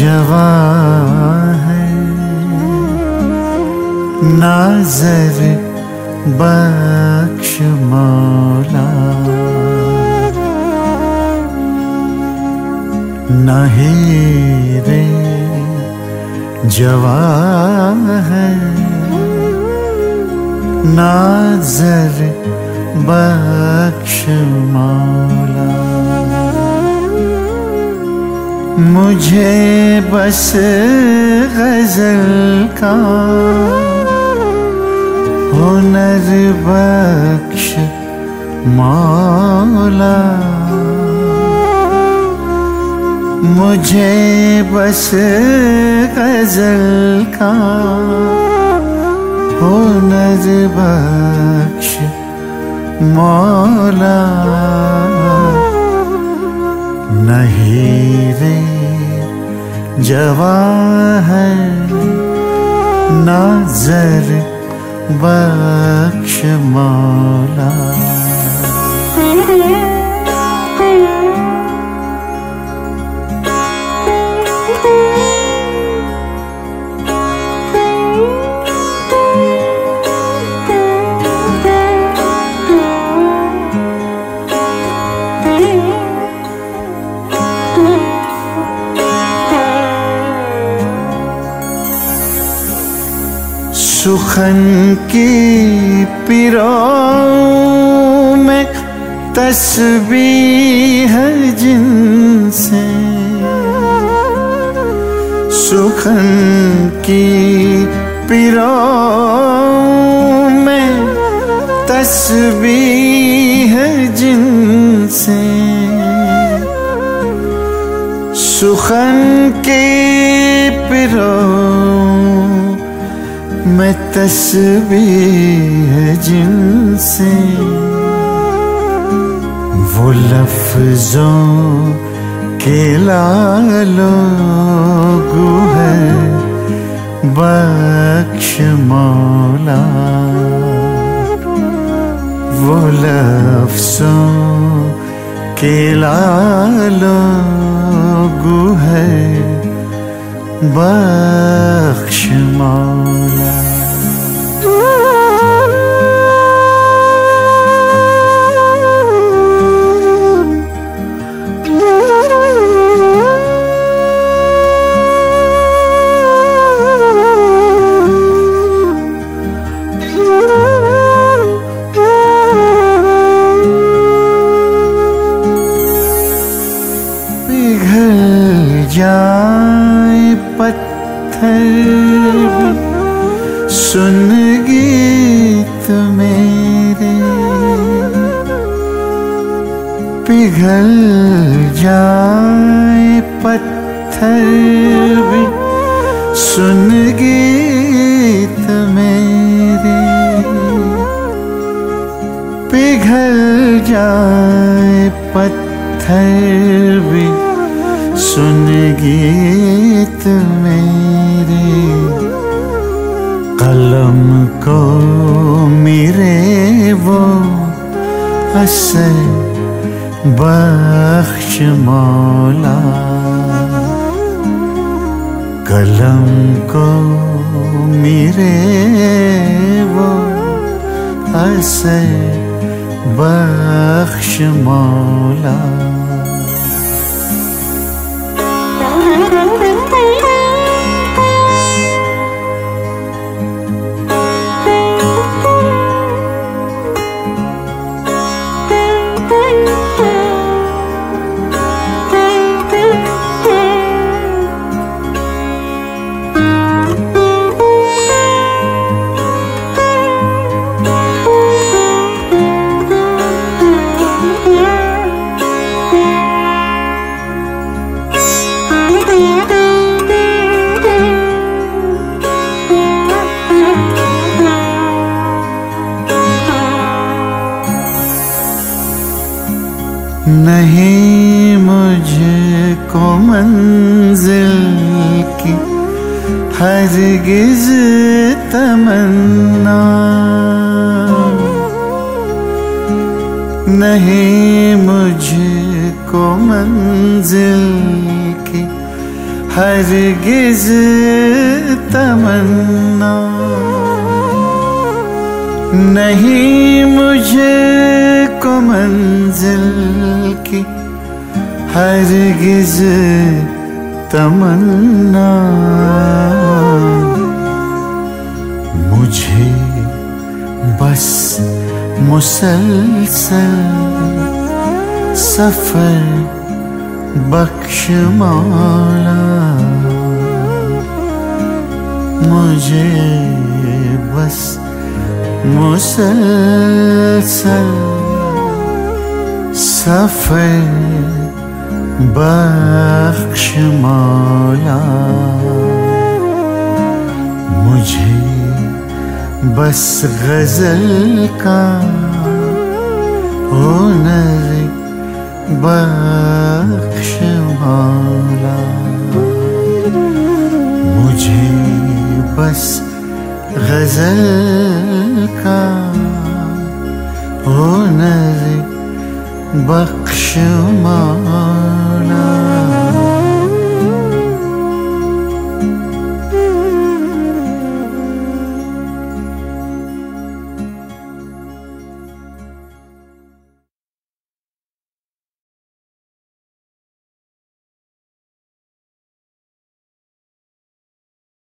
जवा है। नाजर बख्श मौला। नहीं रे जवा है। नाजर बख्श मौला। मुझे बस गज़ल का हुनर बख्श मौला। मुझे बस गज़ल का हुनर बख्श मौला। नेरे जवा है न Thank you. सुखन की पिरो में तस्बीह जिनसे। सुखन की पिरो में तस्बीह जिनसे। सुखन की पिरो मैं तस्बीह जिनसे वो लफ्जों के लालो है। बख्श मौला, वो लफ्जों के लालो है। बख्श मौला पिघल जाए, पत्थर भी सुन गीत मेरे। पिघल जाए, पत्थर भी सुन गीत मेरे। कलम को मेरे वो असर बख्श मौला कलम को मेरे वो असर बख्श मौला। नहीं मुझको मंजिल की हरगिज तमन्ना। नहीं मंजिल की हरगिज तमन्ना। नहीं मुझे को मंजिल की हरगिज तमन्ना। मुझे बस मुसलसल सफ़र बख्श मौला मुझे बस मुसलसल सफ़र बख्श मौला मुझे बस गज़ल का हुनर बख्श मौला मुझे बस गज़ल का हुनर बख्श मौला।